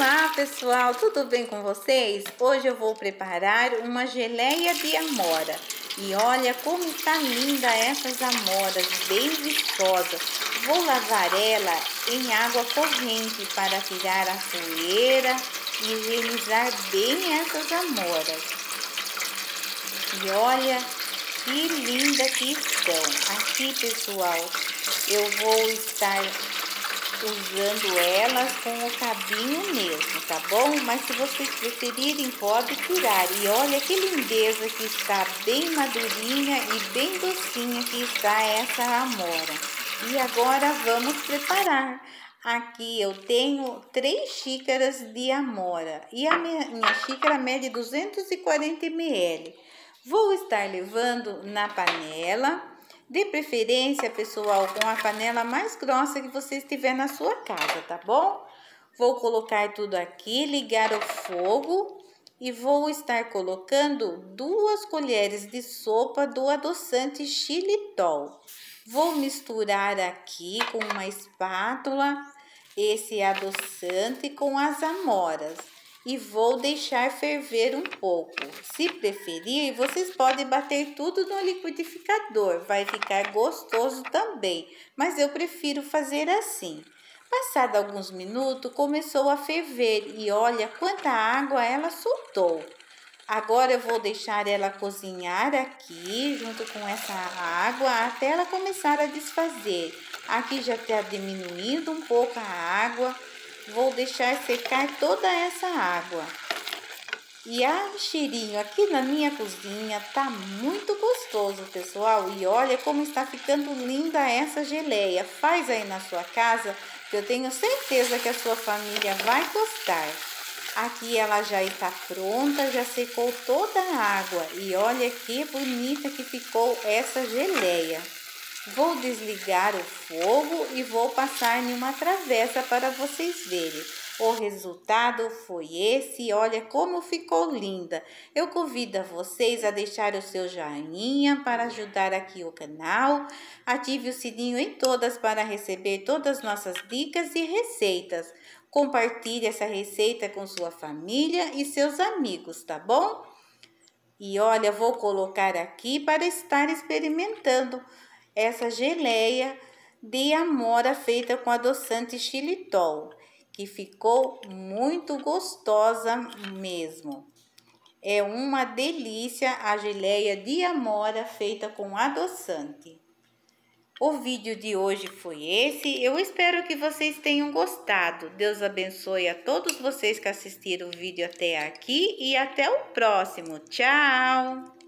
Olá pessoal, tudo bem com vocês? Hoje eu vou preparar uma geleia de amora e olha como está linda essas amoras, bem vistosas. Vou lavar ela em água corrente para tirar a poeira e higienizar bem essas amoras. E olha que linda que estão. Aqui pessoal, eu vou estar usando elas com o cabinho mesmo, tá bom? Mas se vocês preferirem, pode tirar. E olha que lindeza que está, bem madurinha e bem docinha que está essa amora. E agora vamos preparar. Aqui eu tenho três xícaras de amora e a minha, minha xícara mede 240 ml. Vou estar levando na panela de preferência, pessoal, com a panela mais grossa que você estiver na sua casa, tá bom? Vou colocar tudo aqui, ligar o fogo e vou estar colocando duas colheres de sopa do adoçante xilitol. Vou misturar aqui com uma espátula esse adoçante com as amoras e vou deixar ferver um pouco. Se preferir, vocês podem bater tudo no liquidificador, vai ficar gostoso também, mas eu prefiro fazer assim. Passado alguns minutos, começou a ferver e olha quanta água ela soltou. Agora eu vou deixar ela cozinhar aqui junto com essa água até ela começar a desfazer. Aqui já está diminuindo um pouco a água vou deixar secar toda essa água. E a cheirinho aqui na minha cozinha tá muito gostoso, pessoal. E olha como está ficando linda essa geleia. Faz aí na sua casa, que eu tenho certeza que a sua família vai gostar. Aqui ela já está pronta, já secou toda a água. E olha que bonita que ficou essa geleia. Vou desligar o fogo e vou passar em uma travessa para vocês verem. O resultado foi esse, olha como ficou linda. Eu convido a vocês a deixar o seu joinha para ajudar aqui o canal. Ative o sininho em todas para receber todas as nossas dicas e receitas. Compartilhe essa receita com sua família e seus amigos, tá bom? E olha, vou colocar aqui para estar experimentando essa geleia de amora feita com adoçante xilitol, que ficou muito gostosa mesmo. É uma delícia a geleia de amora feita com adoçante. O vídeo de hoje foi esse. Eu espero que vocês tenham gostado. Deus abençoe a todos vocês que assistiram o vídeo até aqui e até o próximo. Tchau!